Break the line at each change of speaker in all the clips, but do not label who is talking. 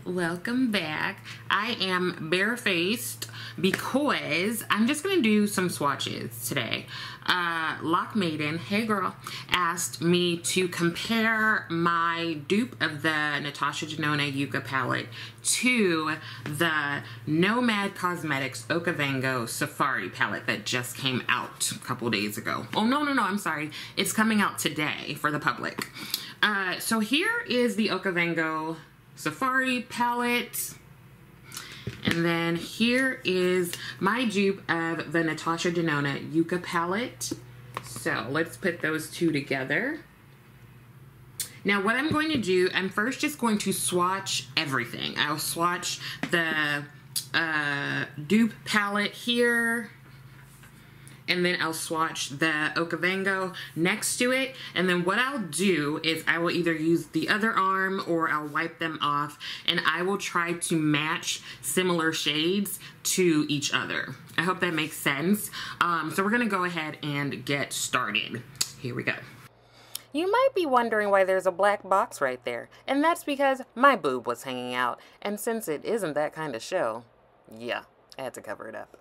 Welcome back. I am barefaced because I'm just going to do some swatches today. Uh, LocMaiden, hey girl, asked me to compare my dupe of the Natasha Denona Yucca palette to the Nomad Cosmetics Okavango Safari palette that just came out a couple days ago. Oh, no, no, no, I'm sorry. It's coming out today for the public. Uh, so here is the Okavango Safari palette. And then here is my dupe of the Natasha Denona Yucca palette. So let's put those two together. Now what I'm going to do, I'm first just going to swatch everything. I'll swatch the uh, dupe palette here and then I'll swatch the Okavango next to it. And then what I'll do is I will either use the other arm or I'll wipe them off and I will try to match similar shades to each other. I hope that makes sense. Um, so we're gonna go ahead and get started. Here we go. You might be wondering why there's a black box right there, and that's because my boob was hanging out, and since it isn't that kind of show, yeah, I had to cover it up.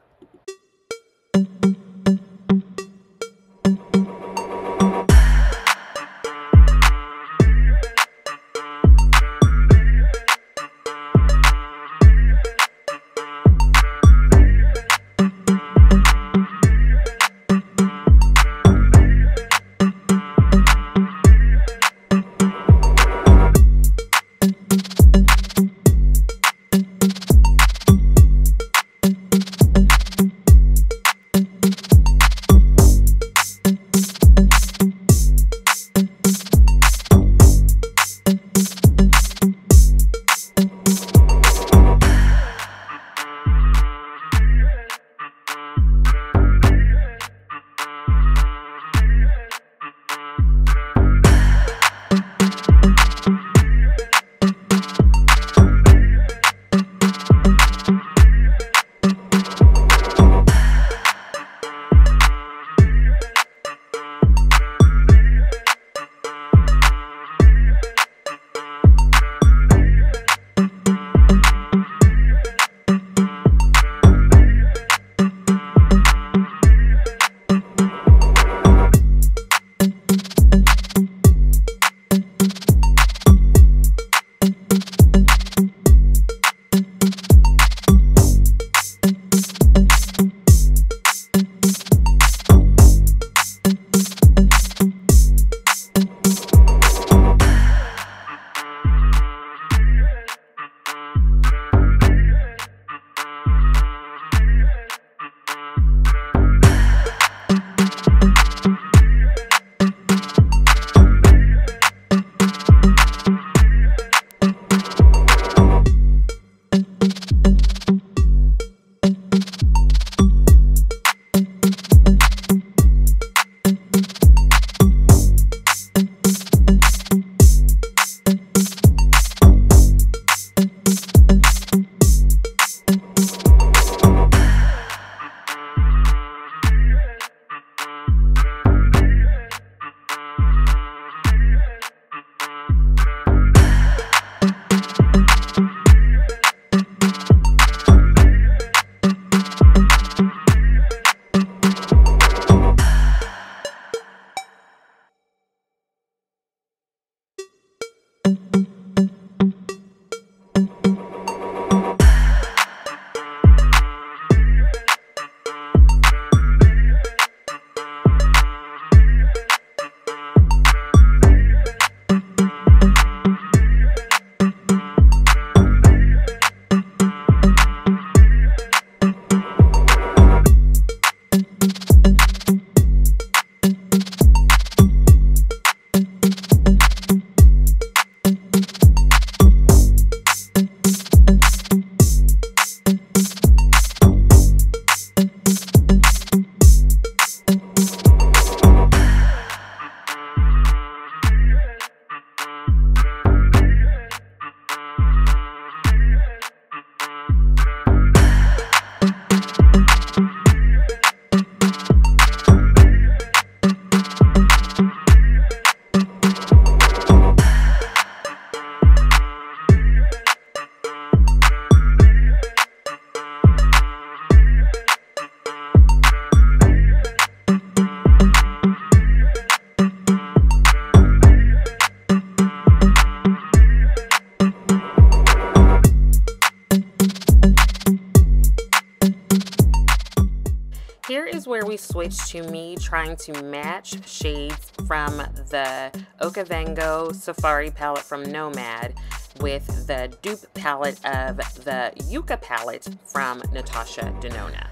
Switch to me trying to match shades from the Okavango Safari palette from Nomad with the dupe palette of the Yucca palette from Natasha Denona.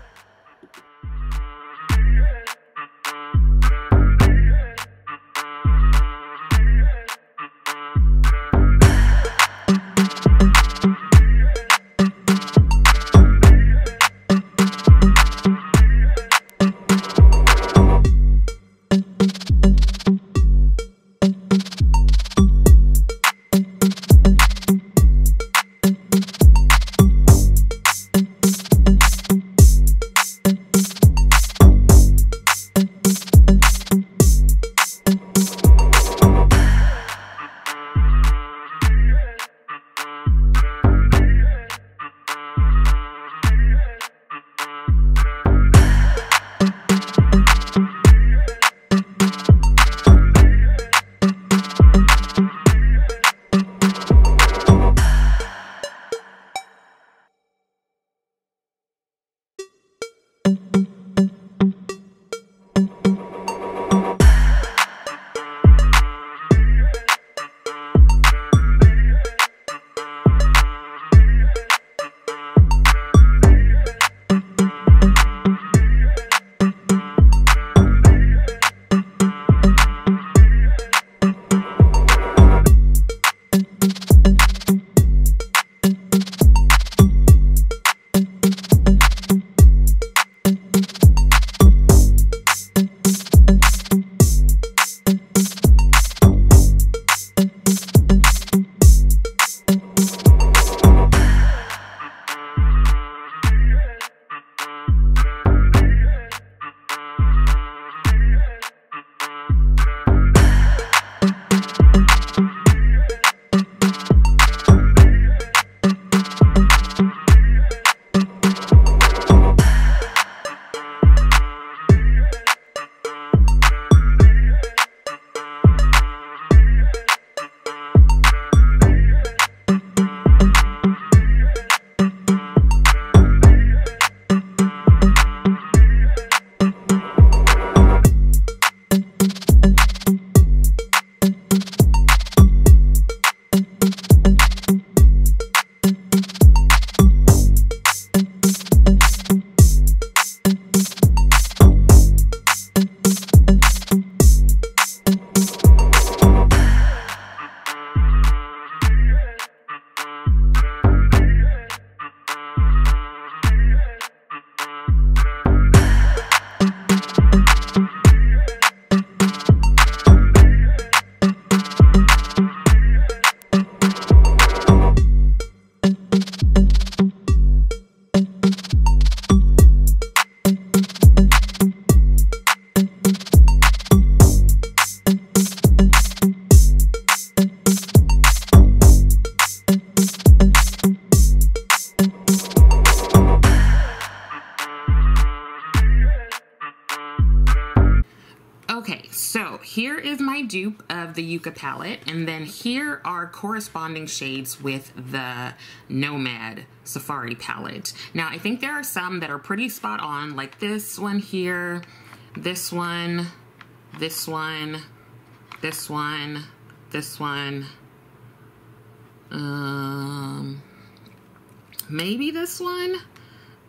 Dupe of the Yucca palette, and then here are corresponding shades with the Nomad Safari palette. Now, I think there are some that are pretty spot on, like this one here, this one, this one, this one, this one, um, maybe this one,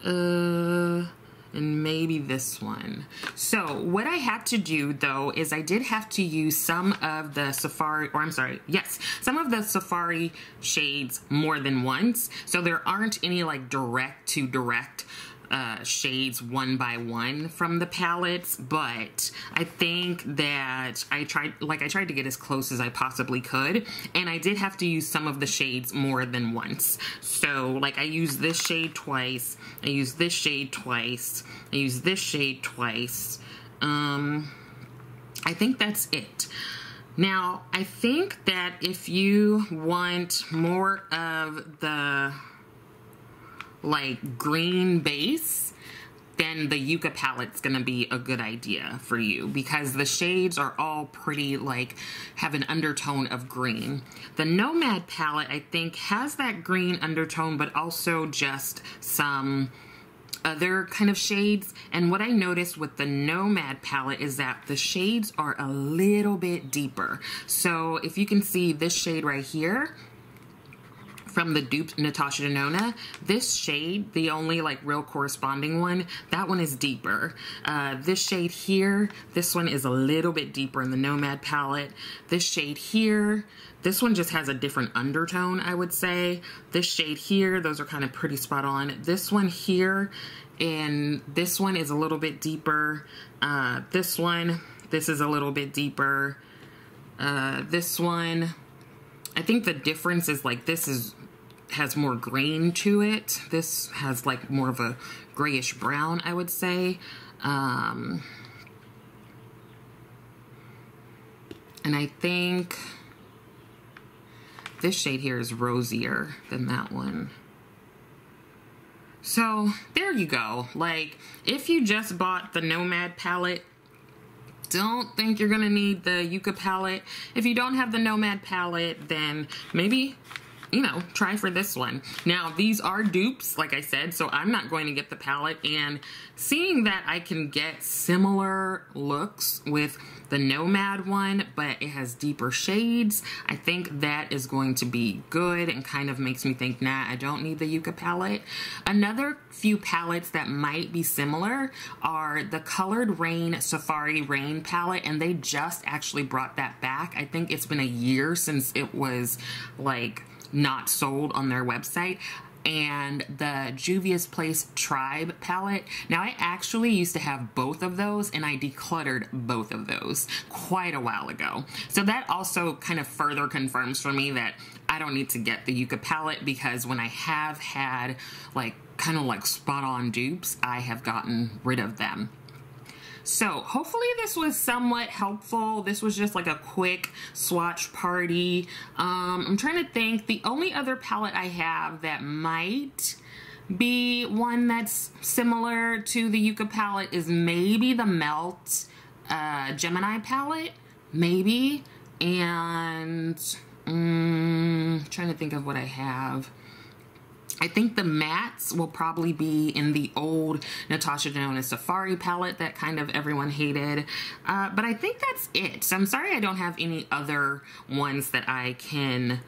uh, and maybe this one. So what I had to do though is I did have to use some of the Safari, or I'm sorry, yes, some of the Safari shades more than once. So there aren't any like direct to direct uh, shades one by one from the palettes, but I think that I tried, like I tried to get as close as I possibly could, and I did have to use some of the shades more than once. So like I used this shade twice, I used this shade twice, I used this shade twice. Um, I think that's it. Now, I think that if you want more of the like green base, then the Yucca palette's gonna be a good idea for you because the shades are all pretty like have an undertone of green. The Nomad palette I think has that green undertone but also just some other kind of shades. And what I noticed with the Nomad palette is that the shades are a little bit deeper. So if you can see this shade right here, from the dupe Natasha Denona. This shade, the only like real corresponding one, that one is deeper. Uh, this shade here, this one is a little bit deeper in the Nomad palette. This shade here, this one just has a different undertone, I would say. This shade here, those are kind of pretty spot on. This one here, and this one is a little bit deeper. Uh, this one, this is a little bit deeper. Uh, this one, I think the difference is like this is has more grain to it. This has like more of a grayish brown, I would say. Um, and I think this shade here is rosier than that one. So there you go. Like if you just bought the Nomad palette, don't think you're gonna need the Yucca palette. If you don't have the Nomad palette, then maybe you know, try for this one. Now, these are dupes, like I said, so I'm not going to get the palette. And seeing that I can get similar looks with the Nomad one, but it has deeper shades, I think that is going to be good and kind of makes me think, nah, I don't need the Yucca palette. Another few palettes that might be similar are the Coloured Raine Safari Rain palette, and they just actually brought that back. I think it's been a year since it was like not sold on their website and the Juvia's Place Tribe palette. Now, I actually used to have both of those, and I decluttered both of those quite a while ago. So that also kind of further confirms for me that I don't need to get the Yucca palette because when I have had like kind of like spot on dupes, I have gotten rid of them. So hopefully this was somewhat helpful. This was just like a quick swatch party. Um, I'm trying to think. The only other palette I have that might be one that's similar to the Yucca palette is maybe the Melt uh, Gemini palette. Maybe. And um, trying to think of what I have. I think the mattes will probably be in the old Natasha Denona Safari palette that kind of everyone hated. Uh, but I think that's it. So I'm sorry I don't have any other ones that I can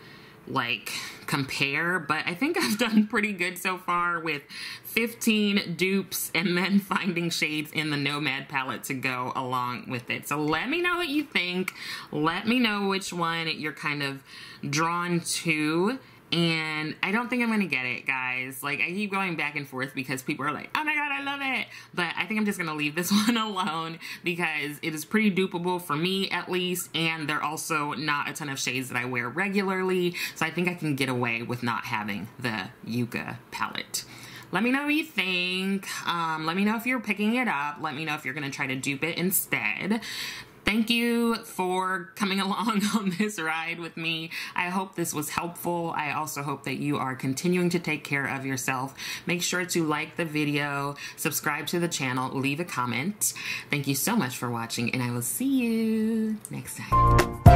like compare but I think I've done pretty good so far with 15 dupes and then finding shades in the Nomad palette to go along with it. So let me know what you think. Let me know which one you're kind of drawn to and I don't think I'm gonna get it, guys. Like, I keep going back and forth because people are like, oh my god, I love it. But I think I'm just gonna leave this one alone because it is pretty dupable for me, at least, and they're also not a ton of shades that I wear regularly, so I think I can get away with not having the Yucca palette. Let me know what you think. Um, let me know if you're picking it up. Let me know if you're gonna try to dupe it instead. Thank you for coming along on this ride with me. I hope this was helpful. I also hope that you are continuing to take care of yourself. Make sure to like the video, subscribe to the channel, leave a comment. Thank you so much for watching, and I will see you next time.